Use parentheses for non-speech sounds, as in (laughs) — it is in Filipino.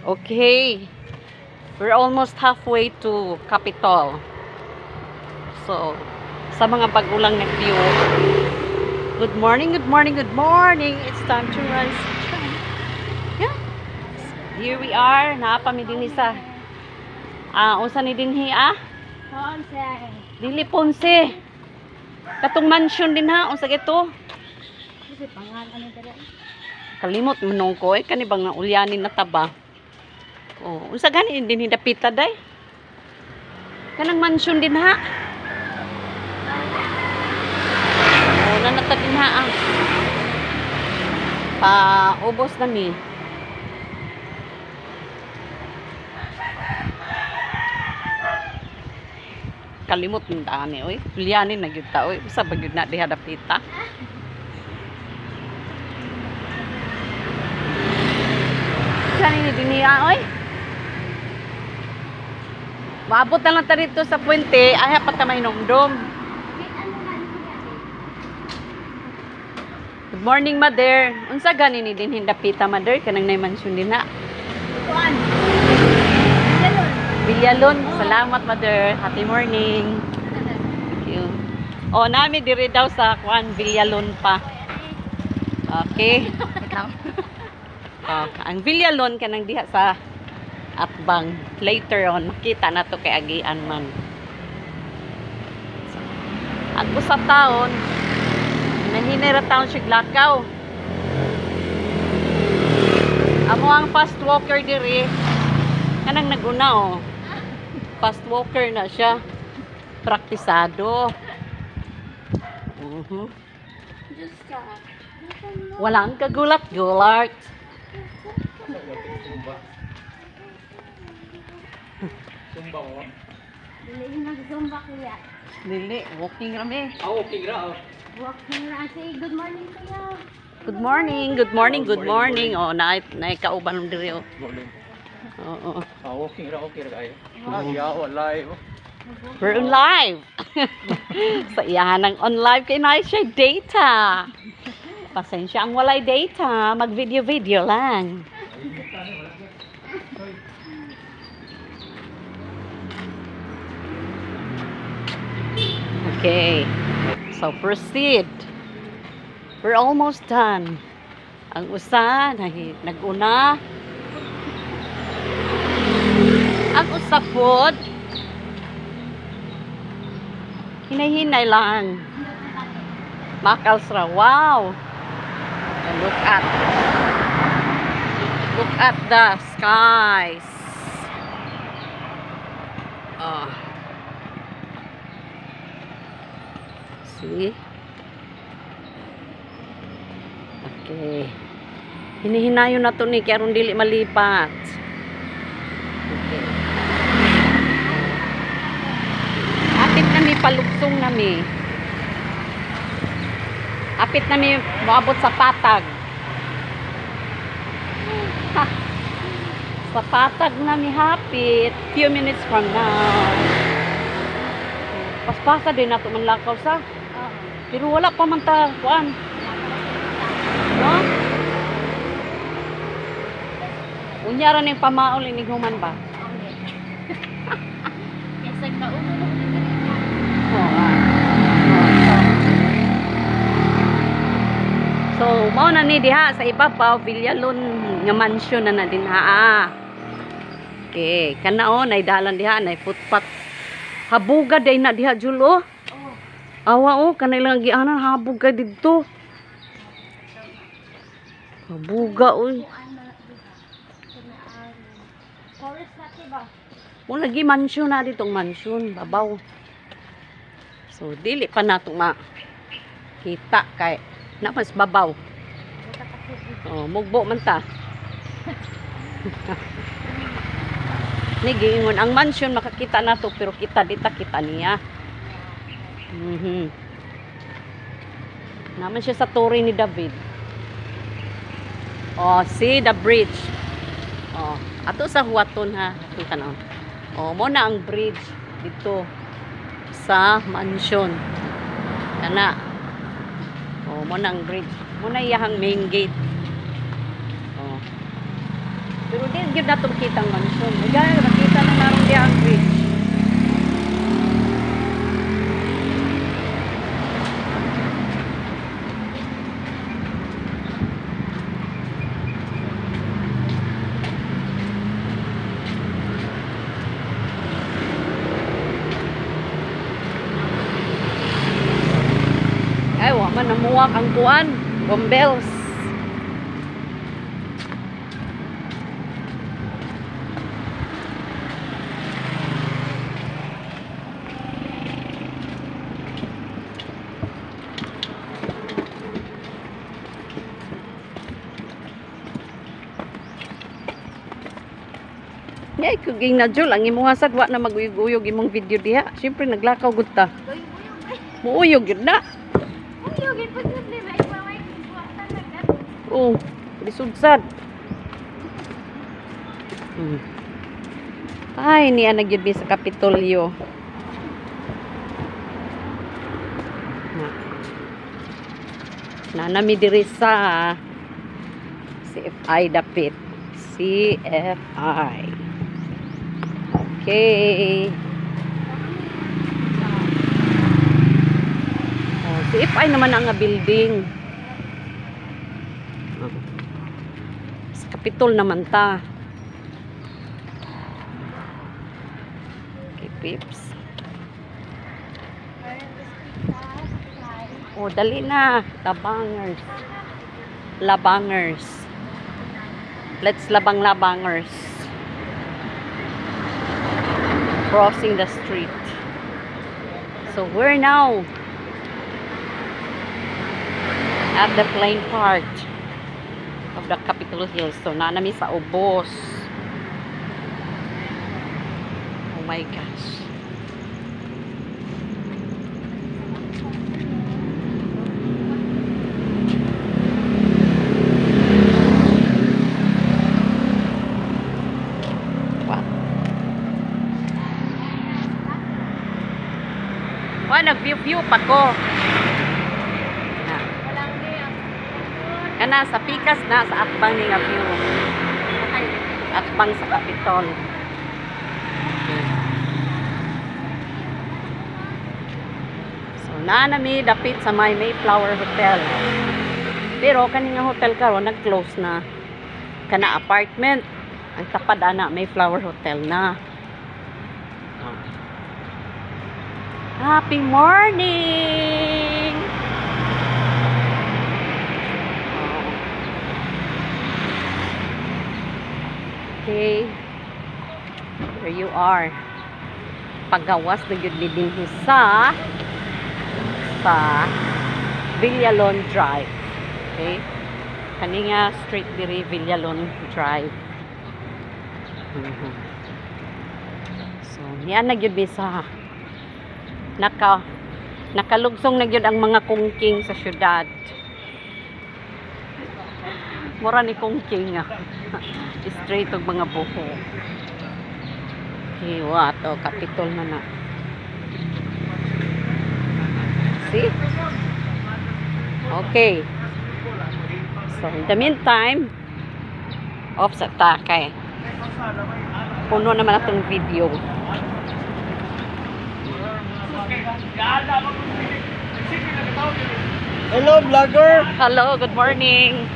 Okay. We're almost halfway to Capitol. So, sa mga bagulang nag-view. Good morning, good morning, good morning. It's time to rise. Yeah. Here we are. Din sa Ah, unsa ni dinhi ah? Ponce. Dili Ponce. Katong mansion din ha, unsa gito? Kalimot manong ko eh kani bang ulyanin na taba. Oh, unsa gani din hidapita day? Kanang mansion din ha. Oh, nanata din ha ah. Pa ubos na mi. Kalimot ng dami oy. Ulyanin na gyud ta oy. Usa ba gyud na diha dapita? Saan ni Dinia, oy? Maabot na lang ta dito sa puente, ay pa ta may nomdom. Good morning, mother. Unsa gani ni din hindapita, mother? Kanang nay mansyon din na. Kuan. Bilyalon. Salamat, mother. Happy morning. Thank you. Oh, nami diri daw sa kuan Bilyalon pa. Okay. (laughs) Oh, ang Villalon kanang diha sa Atbang. Later on, makita na to kay Agian man. So, Ako sa taon, nahinira taon siya lakaw. Amo ang fast walker diri. Kanang naguna oh. Fast walker na siya. Praktisado. Mhm. Diyos ka. Walang kagulat-gulat. Dili yung nag-zumba kuya. Dili, walking rami. Walking na si good morning kuya. Good morning, good morning, good morning. Oh, na na kauban diri oh. Oo. Ah, walking ra okay ra kayo. Yeah, wala eh. We're on live. (laughs) Sa iyahan ng on live kay na siya data. Pasensya ang walay data, mag video video lang. Okay. So proceed. We're almost done. Ang usa naguna. Ang usapod Hinay-hinay lang. Makals ra. Wow. And look at look at the skies. Oh. See? Okay. Hinihinayon na to ni kaya ron dili malipat. Okay. Apit nami palugsong nami. Apit nami moabot sa patag. Ha. (laughs) Sa patag nami hapit. Few minutes from now. Paspasa din nato man lakaw sa. Pero wala pa man ta kuan. No? Unya ra ning pamaol ini human ba? Yes, ang kaulo. Oo. ah. So, mao na ni diha sa ibabaw Villalon nga mansion na na din ha. Okay, kana o nay dalan diha nay footpath. Habuga day na diha julo. Oh. Awa o kanay lang gianan habuga didto. Habuga oy. Mo lagi mansion na ditong mansion babaw. So dili pa nato ma kita kay na babaw. Oh, mugbo man ta. (laughs) Ni giingon ang mansion makakita nato pero kita dita kita niya. Mhm. Naman siya sa tore ni David. Oh, see the bridge. Oh, ato sa huwaton ha. Ato tanaw. Oh, mo na ang bridge dito sa mansion. Kana. Oh, mo na ang bridge. Mo na iyahang main gate. Oh. Pero di gyud na itong kitang mansyon. Gaya nakita na naroon di ang bridge. Ay, wa man namuwak ang kuan. Bombels. Yay, kuging na Jul, ang imong hasad wa na maguyog-uyog imong video diha. Siyempre naglakaw gud ta. Muuyog yun na. Kuha talaga. Oo,lisudsad. Hmm. Ay, niya nagyud mi sa Kapitolyo. Na. Nanami diri sa CFI dapit. CFI. Okay. CFI naman ang building. Sa Kapitol naman ta. Okay, pips. Oh, dali na. Labangers. Labangers. Let's labang-labangers. Crossing the street. So, we're now at the plain part of the Capitol Hill. So, nanami sa ubos. Oh my gosh. Wow. Wow, nag-view-view pa ko. Ah. Walang niya. Kana sa pikas na sa atbang ni nga view. Atbang sa Capitol. So na nami dapit sa may Mayflower Hotel. Pero kani nga hotel karon nag-close na. Kana apartment. Ang tapad ana Mayflower Hotel na. Happy morning! Okay. There you are. Pagawas na yun din sa sa Villalon Drive. Okay? Kaninga Street diri Villalon Drive. Mhm. So, niyan na mi sa naka nakalugsong na gyud ang mga kungking sa syudad. Mura ni kungking ah. (laughs) Straight og mga buho. Okay, what? Oh, kapitol na na. See? Okay. So, in the meantime, off sa takay. Puno naman atong video. Hello, vlogger! Hello, good morning.